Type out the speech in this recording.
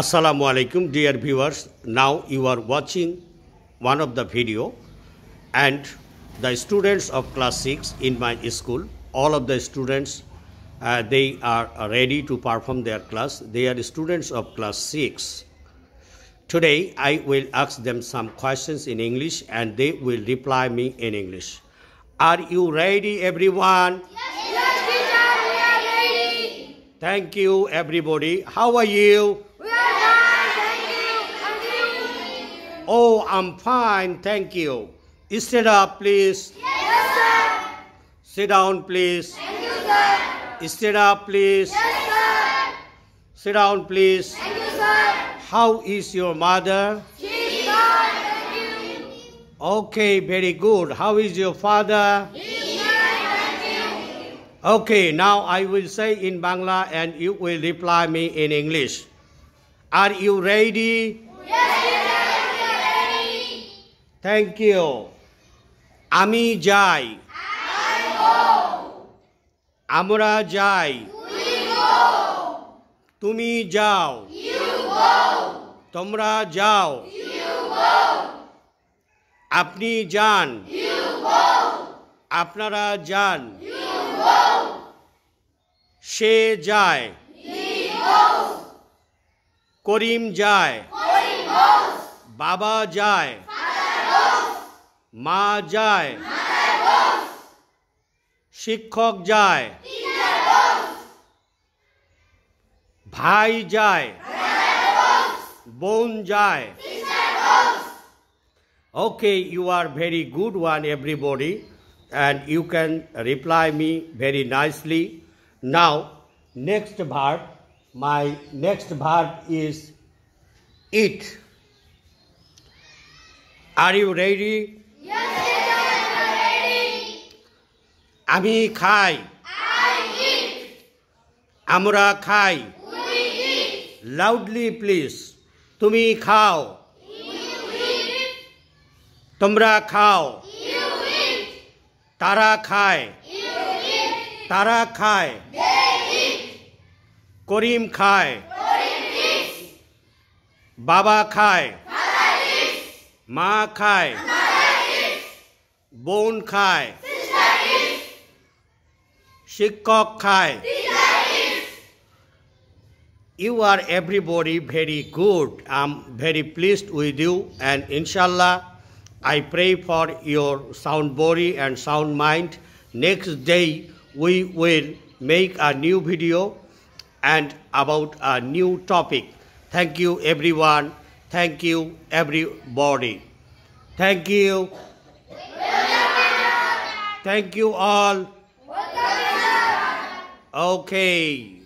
Assalamu alaikum dear viewers. Now you are watching one of the video and the students of class 6 in my school all of the students uh, they are ready to perform their class. They are students of class 6 today i will ask them some questions in english and they will reply me in english. Are you ready everyone? Yes, teacher, we are ready. thank you everybody. How are you We are fine, thank you. And you? Oh, I'm fine, thank you. Stand up, please. Yes, sir. Sit down, please. Thank you, sir. Stand up, please. Yes, sir. Sit down, please. Thank you, sir. How is your mother? She is fine, thank you. Okay, very good. How is your father? He is fine. Okay, now I will say in Bangla and you will reply me in English. Are you ready? Yes, thank you আমি যাই। আমরা যাই। তুমি যাও। তোমরা যাও। আপনি যান। আপনারা যান। সে যায়। করিম যায়। বাবা যায়। মা যায়. শিক্ষক যায়. ভাই যায় বোন যায় okay you are very good one everybody and you can reply me very nicely now next verb my next verb is eat are you ready আমি খাই। আমরা খাই। লাউডলি প্লিজ তুমি খাও। তোমরা খাও। তারা খায়। তারা খায়। করিম খায়। বাবা খায়। মা খায় Mother eats. বোন খায় Sister eats. শিক্ষক খায় Teacher eats. you are everybody very good i'm very pleased with you and inshallah i pray for your sound body and sound mind next day we will make a new video and about a new topic thank you everyone thank you everybody. Thank you. Thank you all. Okay